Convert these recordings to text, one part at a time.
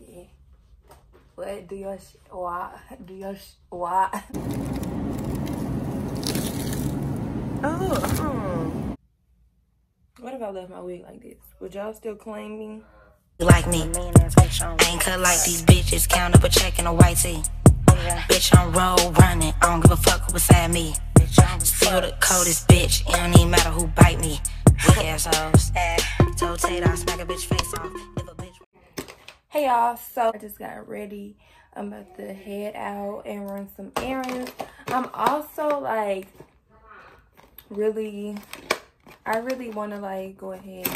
Yeah. What do your sh- why do your sh- why? Oh, uh. what if I left my wig like this? Would y'all still claim me? like me. Ain't cut like these bitches, count up a check in a white tee. Bitch, I'm roll running, I don't give a fuck who beside me. Still the coldest bitch, it don't even matter who bite me. Weak assholes. Told Tate I smack a bitch face off. Hey y'all, so I just got ready. I'm about to head out and run some errands. I'm also like really, I really want to like go ahead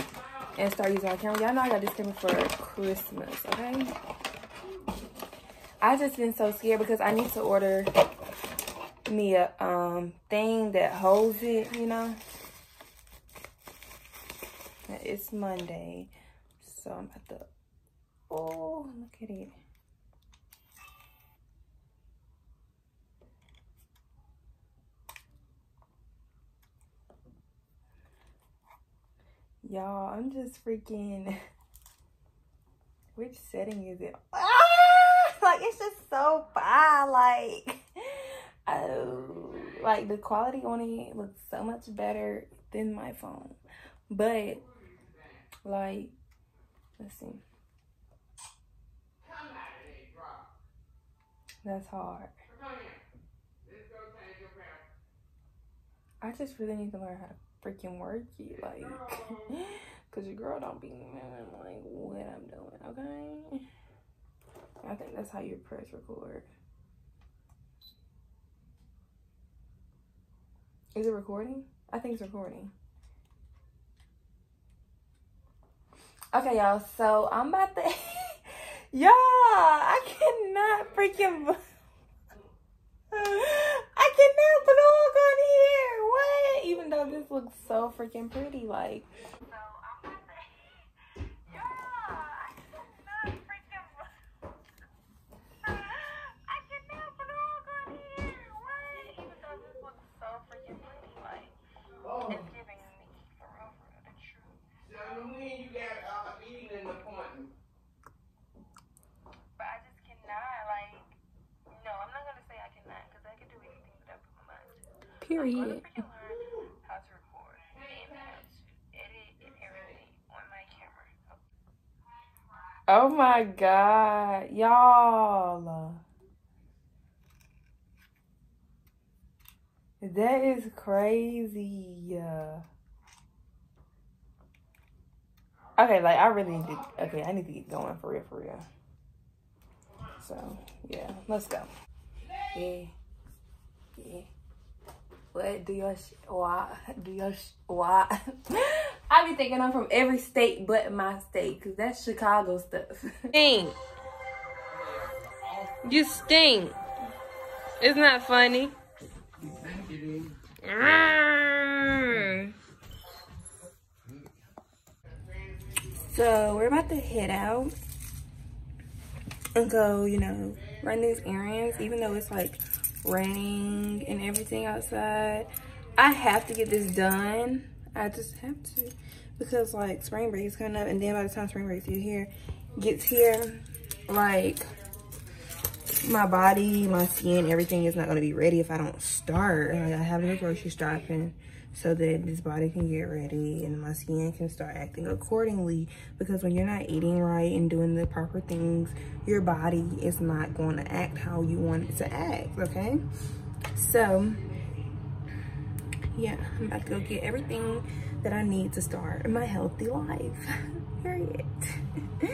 and start using my camera. Y'all know I got this camera for Christmas, okay? I just been so scared because I need to order me a um thing that holds it, you know. It's Monday, so I'm about to. Oh, look at it. Y'all, I'm just freaking. Which setting is it? Ah! Like, it's just so fine. Like, oh, like the quality on it looks so much better than my phone. But, like, let's see. That's hard. I just really need to learn how to freaking work you, like, cause your girl don't be knowing like what I'm doing, okay? I think that's how you press record. Is it recording? I think it's recording. Okay, y'all. So I'm about to. y'all, I cannot freaking. I cannot vlog on here. What? Even though this looks so freaking pretty, like. Period. Oh my god, y'all. That is crazy. Okay, like I really need to okay, I need to get going for real for real. So yeah, let's go. Yeah. Yeah. What do your sh- why do your sh- why? I be thinking I'm from every state but my state, cause that's Chicago stuff. Stink. You stink. Isn't that funny? Mm. So we're about to head out and go, you know, run these errands, even though it's like raining and everything outside. I have to get this done. I just have to because like spring break is coming up and then by the time spring break get here gets here, like my body, my skin, everything is not gonna be ready if I don't start. Like, I have to go grocery shopping so that this body can get ready and my skin can start acting accordingly. Because when you're not eating right and doing the proper things your body is not going to act how you want it to act okay? So yeah i'm about to go get everything that i need to start my healthy life period.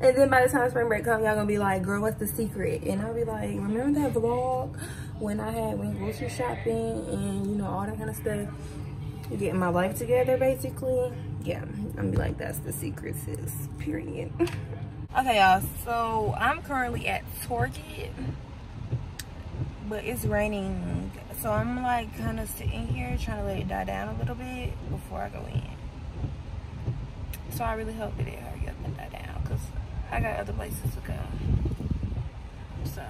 And then by the time spring break comes y'all gonna be like girl what's the secret? And i'll be like remember that vlog when i had went grocery shopping and you know all that kind of stuff getting my life together basically. Yeah i'm be like that's the secret sis. Period. Okay y'all so i'm currently at target but it's raining. So i'm like kind of sitting here trying to let it die down a little bit before i go in. So i really hope that it hurry up and die down because i got other places to go. So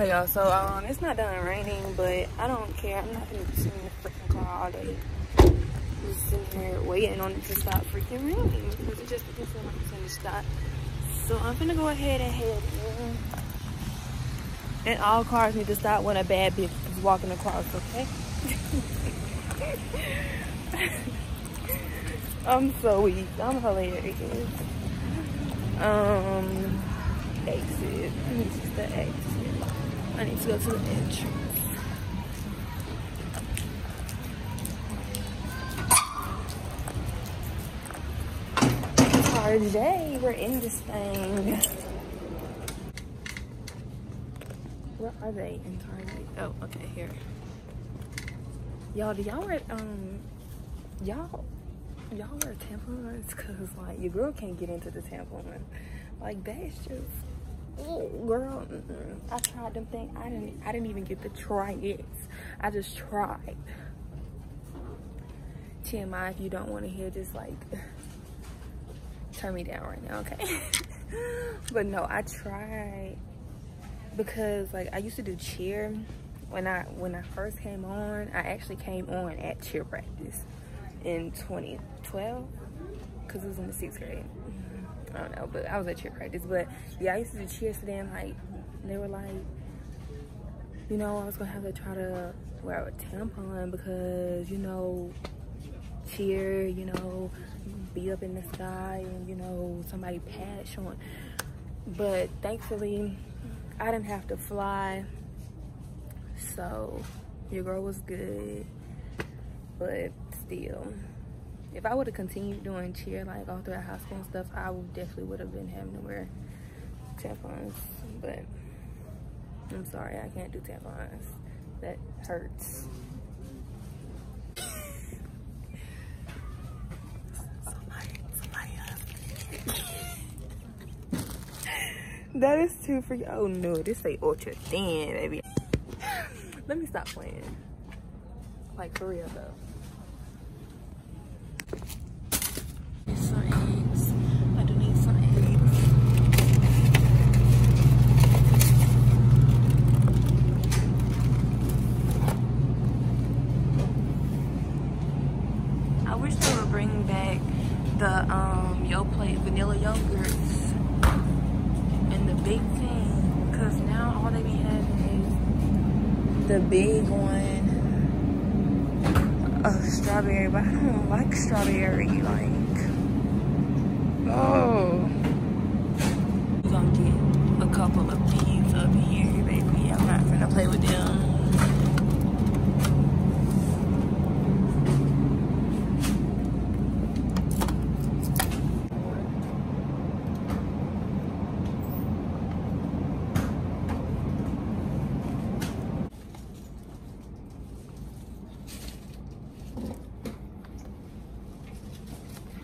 Okay, y'all, so um, it's not done raining, but I don't care. I'm not gonna be sitting in the freaking car all day. I'm just sitting here waiting on it to stop freaking raining because it just on like it's gonna stop. So I'm gonna go ahead and head in. And all cars need to stop when a bad bitch is walking across, okay? I'm so weak. I'm hilarious. Um, exit. This is the exit. I need to go to the entrance. RJ, we're in this thing. Where are they in Target? Oh, okay, here. Y'all, do y'all wear, um, y'all, y'all wear tampons? Cause like, your girl can't get into the tampon. Like, that's just, girl, mm -mm. I tried them things. I didn't, I didn't even get to try it. I just tried. TMI, if you don't want to hear, just like, turn me down right now, okay? but no, I tried because like I used to do cheer when I when I first came on. I actually came on at cheer practice in 2012 because it was in the sixth grade. I don't know, but I was at cheer practice. But yeah, I used to do cheer for them. Like they were like, you know, I was gonna have to try to wear a tampon because you know, cheer, you know, be up in the sky and you know somebody pad on. But thankfully, I didn't have to fly, so your girl was good. But still, if I would have continued doing cheer like all throughout high school and stuff, I would definitely would have been having to wear tampons. But I'm sorry, I can't do tampons. That hurts. that is too freaking. Oh no, this say ultra thin, baby. Let me stop playing. Like for real though. Some eggs. I do need some eggs. I wish they would bring back the um Yoplait vanilla yogurts and the big thing because now all they be having is the big one of strawberry but I don't like strawberry like oh. We're gonna get a couple of these up here baby I'm not gonna play with them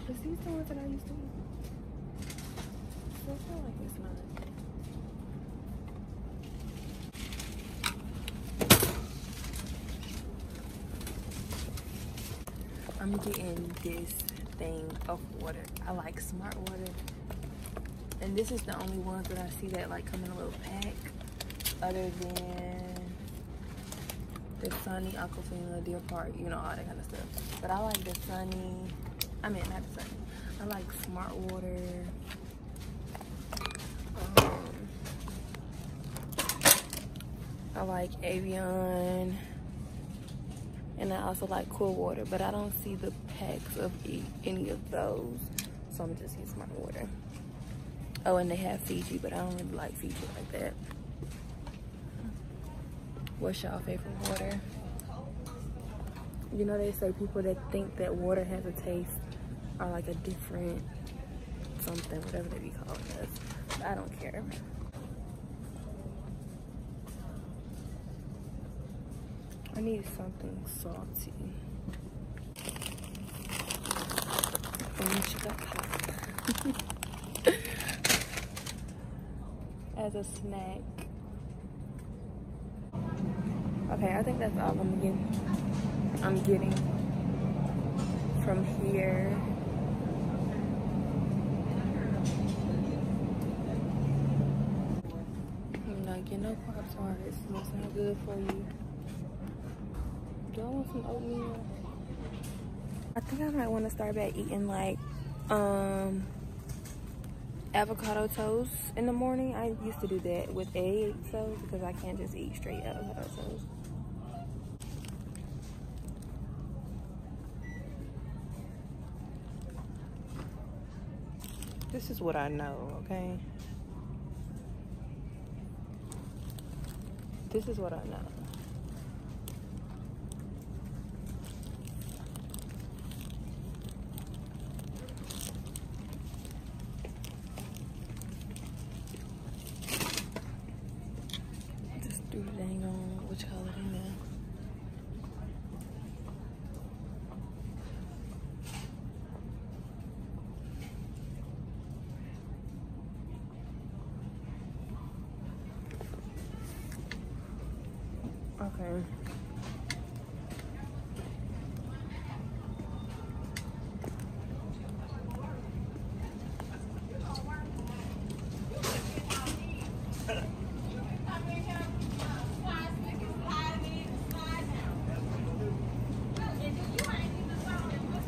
Is these the ones that I used to eat? I feel like it's not. I'm getting this thing of water. I like smart water. And this is the only ones that I see that like come in a little pack. Other than the Sunny, Aquafina, Deer Park, you know, all that kind of stuff. But I like the Sunny, I mean, not the Sunny. I like Smart Water. Um, I like Avion. And I also like Cool Water, but I don't see the packs of any of those. So I'm just using my Water. Oh, and they have Fiji, but I don't really like Fiji like that. What's y'all favorite water? You know they say people that think that water has a taste are like a different something, whatever they be calling us. I don't care. I need something salty. Oh, Orange As a snack. Okay, I think that's all I'm getting. I'm getting from here. I'm not getting no pop tarts. That's not good for you. Do I want some oatmeal? I think I might want to start back eating like um avocado toast in the morning. I used to do that with eggs though because I can't just eat straight avocado toast. This is what I know, okay? This is what I know. Just do the dang on which color in there. Okay.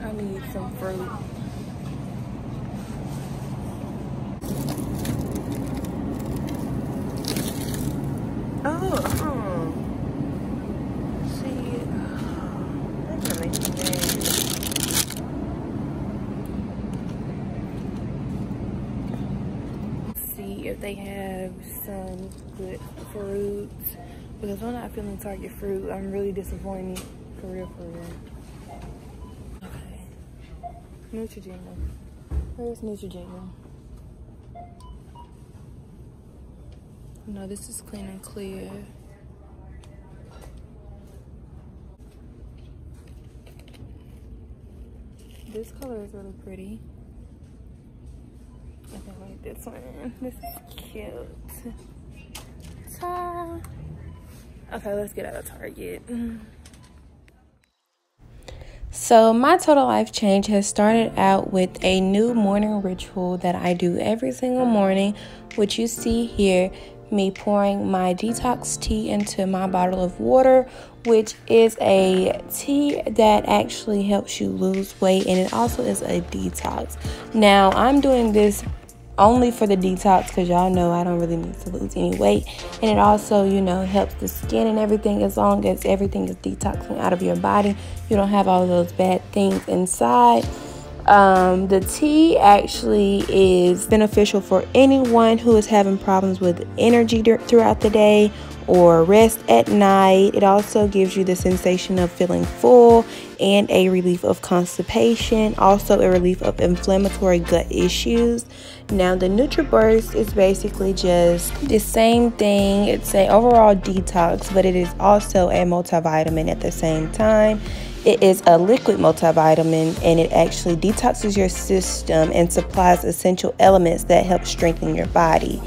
I need some fruit. Oh, oh. See, that gonna make me mad. See Oh, oh. if they have some good fruits. Because I'm not feeling Target fruit. I'm really disappointed. For real, for real. Neutrogena. Where's Neutrogena? No, this is clean and clear. This color is really pretty. I think like this one. This is cute. Ta. Okay, let's get out of Target. So, my total life change has started out with a new morning ritual that I do every single morning, which you see here me pouring my detox tea into my bottle of water, which is a tea that actually helps you lose weight and it also is a detox. Now, I'm doing this only for the detox because y'all know I don't really need to lose any weight. And it also, you know, helps the skin and everything as long as everything is detoxing out of your body. You don't have all those bad things inside. Um, the tea actually is beneficial for anyone who is having problems with energy throughout the day or rest at night. It also gives you the sensation of feeling full and a relief of constipation, also a relief of inflammatory gut issues. Now, the NutriBurst is basically just the same thing. It's a overall detox, but it is also a multivitamin at the same time. It is a liquid multivitamin and it actually detoxes your system and supplies essential elements that help strengthen your body.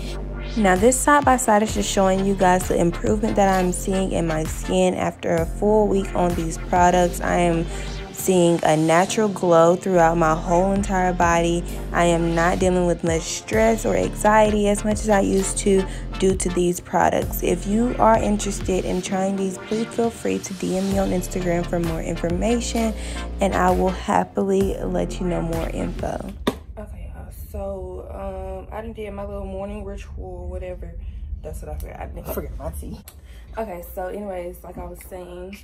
Now this side by side is just showing you guys the improvement that I'm seeing in my skin after a full week on these products. I am seeing a natural glow throughout my whole entire body. I am not dealing with much stress or anxiety as much as I used to due to these products. If you are interested in trying these, please feel free to DM me on Instagram for more information and I will happily let you know more info. So, um, I done did my little morning ritual or whatever. That's what I forgot. I didn't forget my tea. Okay, so anyways, like I was saying,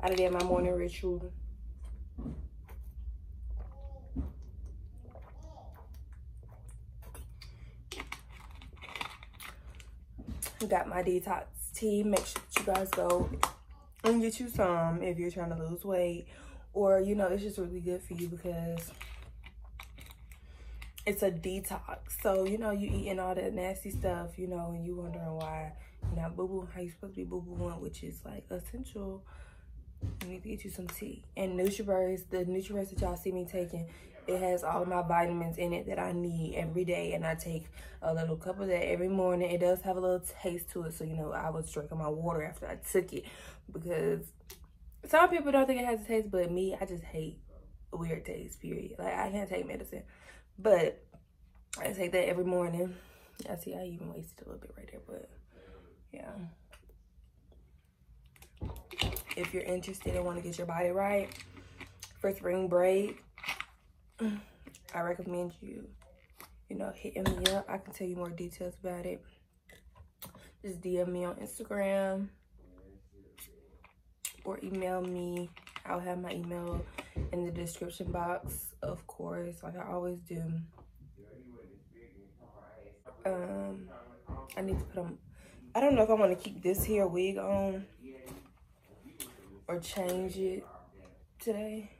I did my morning ritual. Got my detox tea. Make sure that you guys go and get you some if you're trying to lose weight. Or, you know, it's just really good for you because it's a detox. So, you know, you eating all that nasty stuff, you know, and you wondering why you're not boo-boo, how you supposed to be boo-booing, which is like essential. You need to get you some tea. And NutriBurst, the NutriBurst that y'all see me taking, it has all of my vitamins in it that I need every day. And I take a little cup of that every morning. It does have a little taste to it. So, you know, I was drinking my water after I took it. Because some people don't think it has a taste. But me, I just hate weird taste, period. Like, I can't take medicine. But I take that every morning. I see I even wasted a little bit right there. But, yeah if you're interested and want to get your body right for spring break, I recommend you, you know, hitting me up. I can tell you more details about it. Just DM me on Instagram or email me. I'll have my email in the description box, of course, like I always do. Um, I need to put on, I don't know if I want to keep this here wig on or change it today.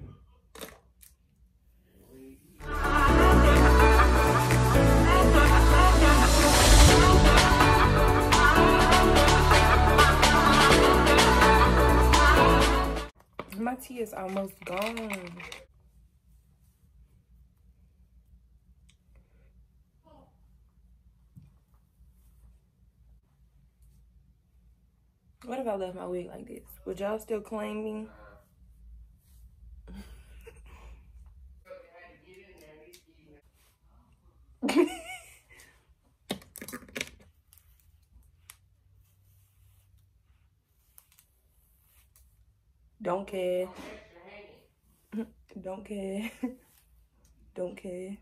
My tea is almost gone. What if I left my wig like this? Would y'all still claim me? Don't care. Don't care. Don't care.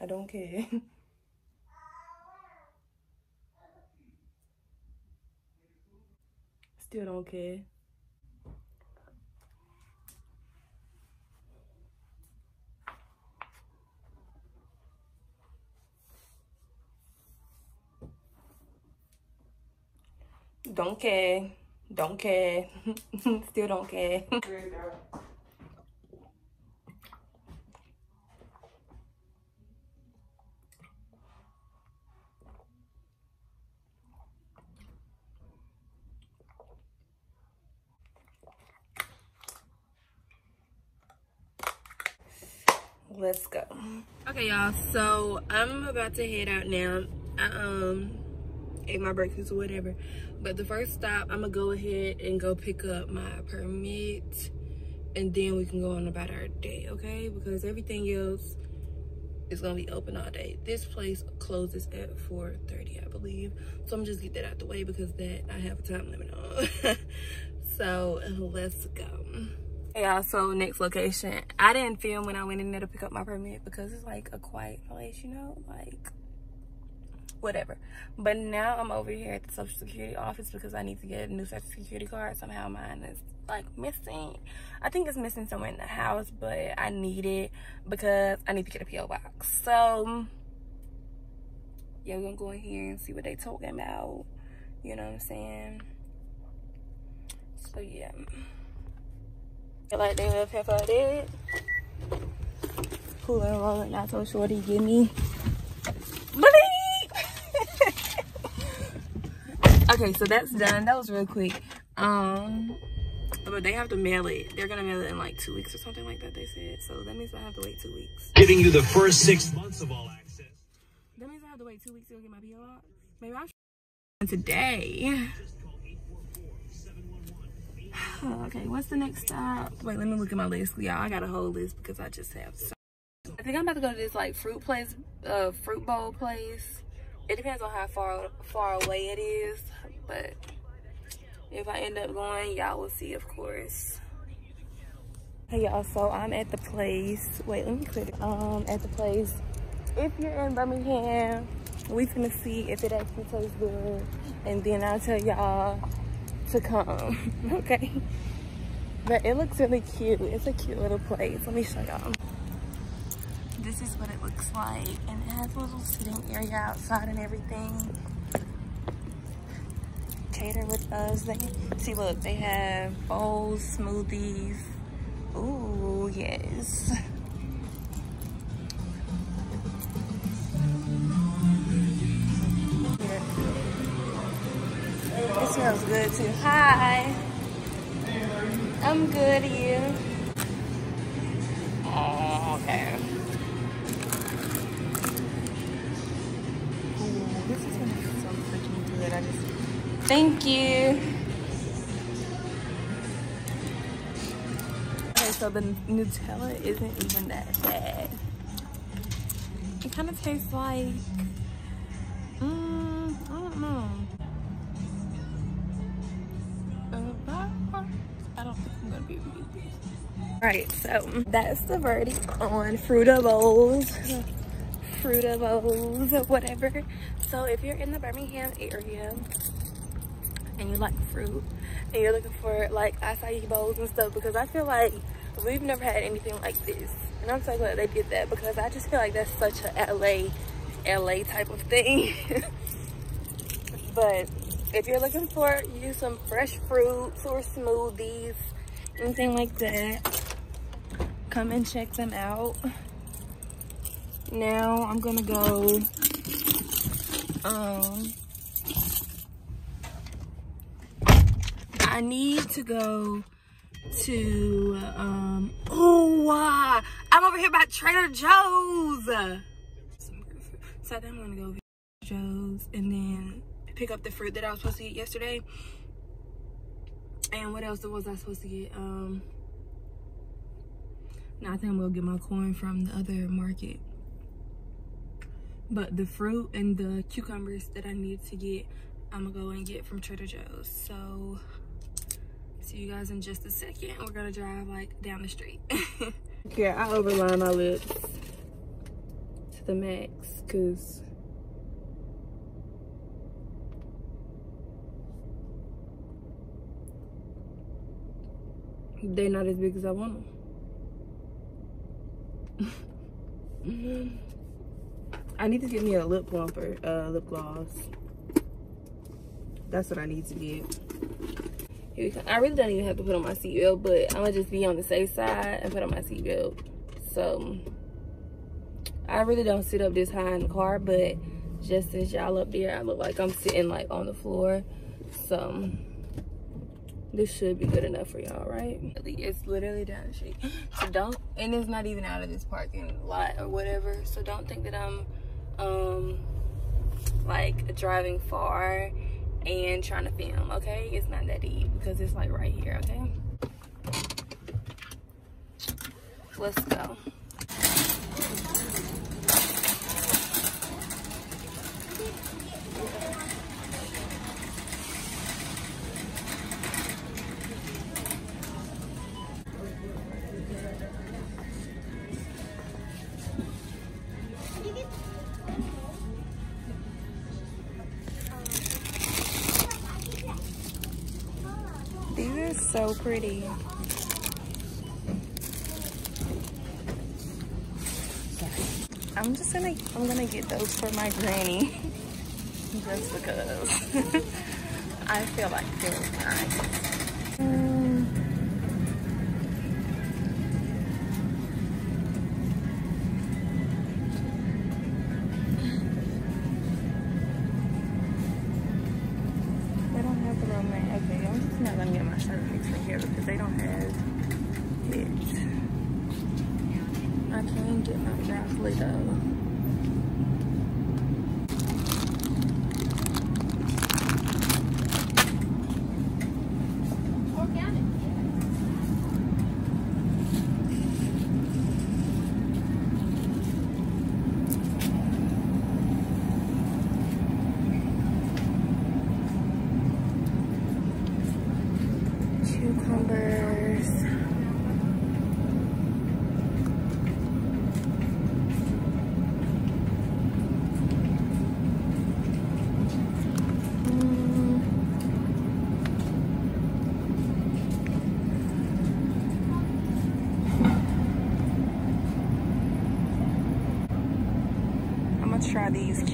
I don't care. Still don't care. Don't care. Don't care. Still don't care. Let's go. Okay, y'all. So I'm about to head out now. I um ate my breakfast or whatever. But the first stop, I'm gonna go ahead and go pick up my permit and then we can go on about our day, okay? Because everything else is gonna be open all day. This place closes at 4.30, I believe. So I'm just get that out the way because that I have a time limit on. so let's go. Yeah, so next location. I didn't film when I went in there to pick up my permit because it's like a quiet place, you know? Like, whatever. But now I'm over here at the Social Security office because I need to get a new Social Security card. Somehow mine is like missing. I think it's missing somewhere in the house, but I need it because I need to get a PO box. So yeah, we're gonna go in here and see what they talking about. You know what I'm saying? So yeah. Like they left here for that. Cool and rolling, not so shorty, give me. okay, so that's done. That was real quick. Um, but they have to mail it. They're gonna mail it in like two weeks or something like that. They said. So that means I have to wait two weeks. Giving you the first six months of all access. That means I have to wait two weeks to get my PO box. Maybe I should today. okay, what's the next stop? Wait, let me look at my list, y'all. I got a whole list because I just have. So I think I'm about to go to this like fruit place, uh, fruit bowl place. It depends on how far far away it is, but if I end up going, y'all will see, of course. Hey y'all, so I'm at the place. Wait, let me click it. Um, at the place. If you're in Birmingham, we finna see if it actually tastes good, and then I'll tell y'all to come. okay. But it looks really cute. It's a cute little place. Let me show y'all this is what it looks like and it has a little sitting area outside and everything cater with us they see look they have bowls smoothies Ooh, yes smells good too. Hi. I'm good, you. Oh, okay. I just thank you. Okay, so the Nutella isn't even that bad. It kind of tastes like, right, so that's the verdict on Frutta Bowls fruitables or whatever. So if you're in the Birmingham area and you like fruit and you're looking for like acai bowls and stuff because I feel like we've never had anything like this. And I'm so glad they did that because I just feel like that's such a LA, LA type of thing. but if you're looking for you some fresh fruits or smoothies, anything like that, come and check them out. Now I'm gonna go um I need to go to um oh wow i'm over here by trader joe's. So i'm gonna go to joe's and then pick up the fruit that i was supposed to get yesterday. And what else was i supposed to get? Um now i think i'm gonna get my corn from the other market but the fruit and the cucumbers that i need to get i'm gonna go and get from trader joe's so see you guys in just a second. We're gonna drive like down the street. yeah, I overline my lips to the max because they're not as big as I want them. I need to get me a lip plumper, uh, lip gloss. That's what I need to get. I really don't even have to put on my seatbelt, but I'm gonna just be on the safe side and put on my seatbelt. So I really don't sit up this high in the car, but just since y'all up there, I look like I'm sitting like on the floor. So this should be good enough for y'all, right? It's literally down the street. So don't, and it's not even out of this parking lot or whatever. So don't think that I'm um like driving far and trying to film, okay? It's not that deep because it's like right here, okay? Let's go. Pretty. I'm just gonna, I'm gonna get those for my granny. just because I feel like they're nice. These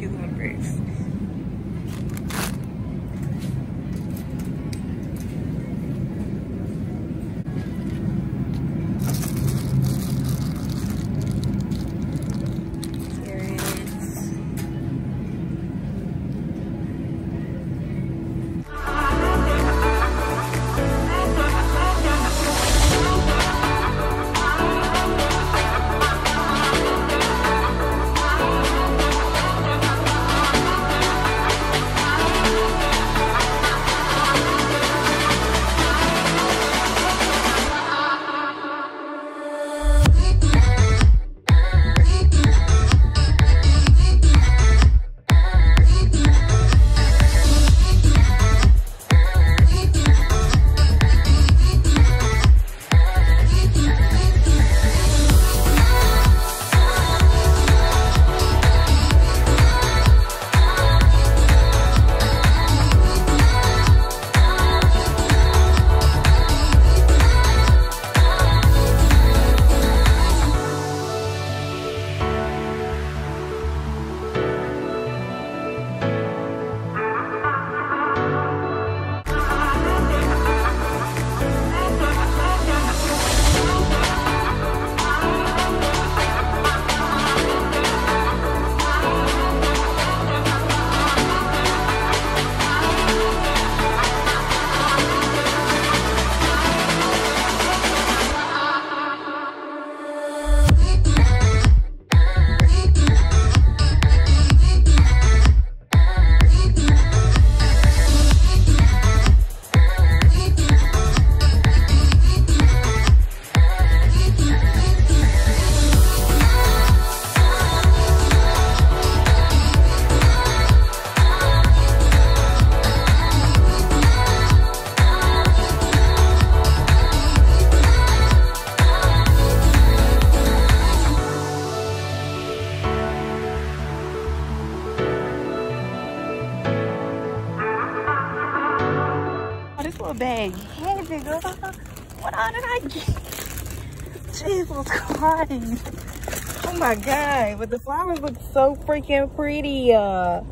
Oh my God. But the flowers look so freaking pretty. Uh.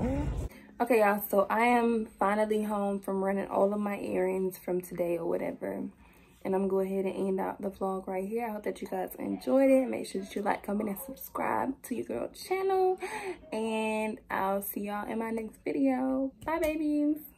Okay, y'all. So I am finally home from running all of my errands from today or whatever. And I'm going to go ahead and end out the vlog right here. I hope that you guys enjoyed it. Make sure that you like, comment, and subscribe to your girl channel. And I'll see y'all in my next video. Bye, babies.